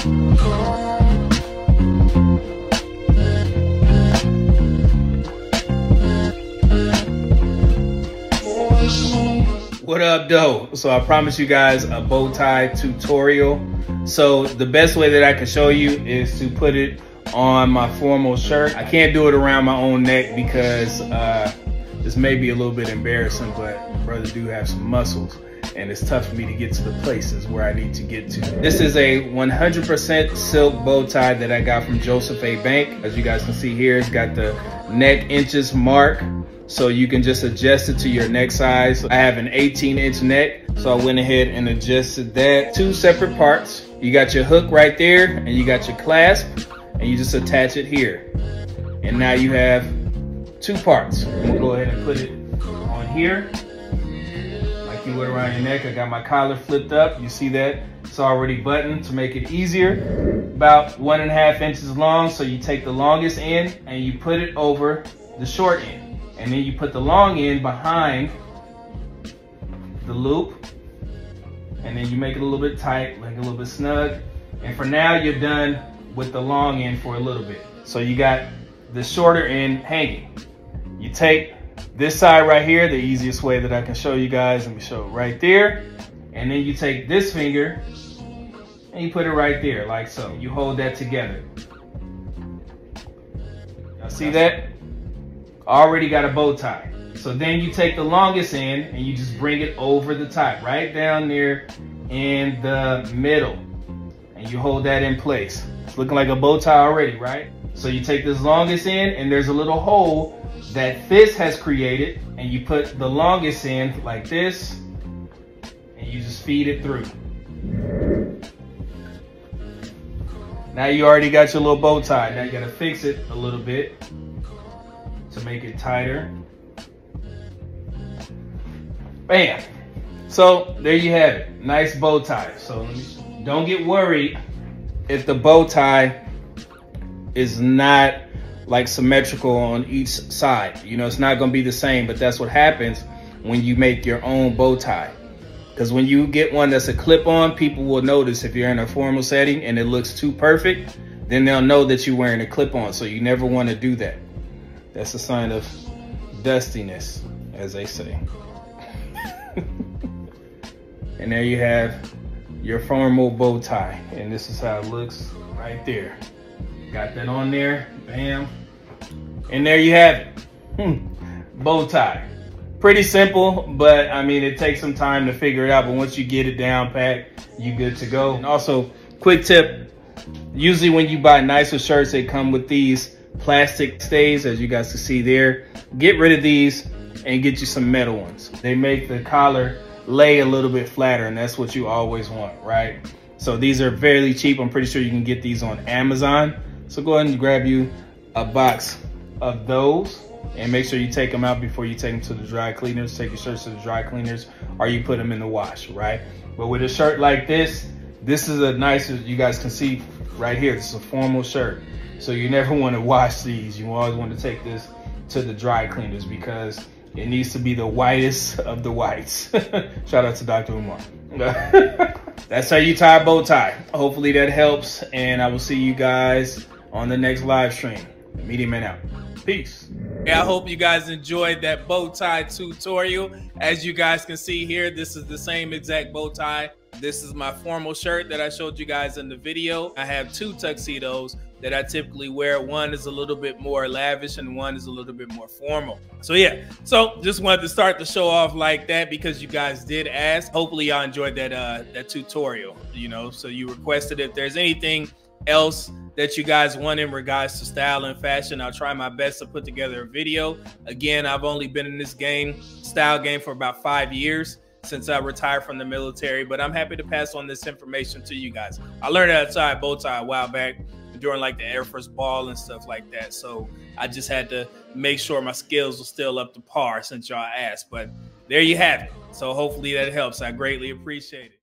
What up, though? So I promised you guys a bow tie tutorial. So the best way that I can show you is to put it on my formal shirt. I can't do it around my own neck because uh, this may be a little bit embarrassing, but brother do have some muscles and it's tough for me to get to the places where I need to get to. This is a 100% silk bow tie that I got from Joseph A. Bank. As you guys can see here, it's got the neck inches mark. So you can just adjust it to your neck size. I have an 18 inch neck, so I went ahead and adjusted that. Two separate parts. You got your hook right there and you got your clasp and you just attach it here. And now you have two parts. Gonna go ahead and put it on here you would around your neck. I got my collar flipped up. You see that? It's already buttoned to make it easier. About one and a half inches long. So you take the longest end and you put it over the short end. And then you put the long end behind the loop. And then you make it a little bit tight, like a little bit snug. And for now, you're done with the long end for a little bit. So you got the shorter end hanging. You take this side right here, the easiest way that I can show you guys, let me show it right there. And then you take this finger and you put it right there, like so. You hold that together. Y'all see that? Already got a bow tie. So then you take the longest end and you just bring it over the top, right down there in the middle. And you hold that in place. It's looking like a bow tie already, right? So you take this longest end and there's a little hole that this has created and you put the longest end like this and you just feed it through. Now you already got your little bow tie. Now you gotta fix it a little bit to make it tighter. Bam. So there you have it, nice bow tie. So don't get worried if the bow tie is not like symmetrical on each side. You know, it's not gonna be the same, but that's what happens when you make your own bow tie. Because when you get one that's a clip-on, people will notice if you're in a formal setting and it looks too perfect, then they'll know that you're wearing a clip-on. So you never wanna do that. That's a sign of dustiness, as they say. and there you have your formal bow tie. And this is how it looks right there. Got that on there, bam. And there you have it. Hmm. Bow tie. Pretty simple, but I mean, it takes some time to figure it out. But once you get it down pat, you good to go. And also, quick tip, usually when you buy nicer shirts, they come with these plastic stays, as you guys can see there. Get rid of these and get you some metal ones. They make the collar lay a little bit flatter, and that's what you always want, right? So these are fairly cheap. I'm pretty sure you can get these on Amazon. So go ahead and grab you a box of those and make sure you take them out before you take them to the dry cleaners. Take your shirts to the dry cleaners or you put them in the wash, right? But with a shirt like this, this is a nice, you guys can see right here, this is a formal shirt. So you never want to wash these. You always want to take this to the dry cleaners because it needs to be the whitest of the whites. Shout out to Dr. Umar. That's how you tie a bow tie. Hopefully that helps. And I will see you guys on the next live stream. Medium Man out. Peace. Yeah, I hope you guys enjoyed that bow tie tutorial. As you guys can see here, this is the same exact bow tie. This is my formal shirt that I showed you guys in the video. I have two tuxedos that I typically wear. One is a little bit more lavish and one is a little bit more formal. So yeah, so just wanted to start the show off like that because you guys did ask. Hopefully y'all enjoyed that uh that tutorial, you know. So you requested if there's anything else that you guys want in regards to style and fashion. I'll try my best to put together a video. Again, I've only been in this game, style game, for about five years since I retired from the military, but I'm happy to pass on this information to you guys. I learned how to tie a bow tie a while back during like the Air Force ball and stuff like that. So I just had to make sure my skills were still up to par since y'all asked. But there you have it. So hopefully that helps. I greatly appreciate it.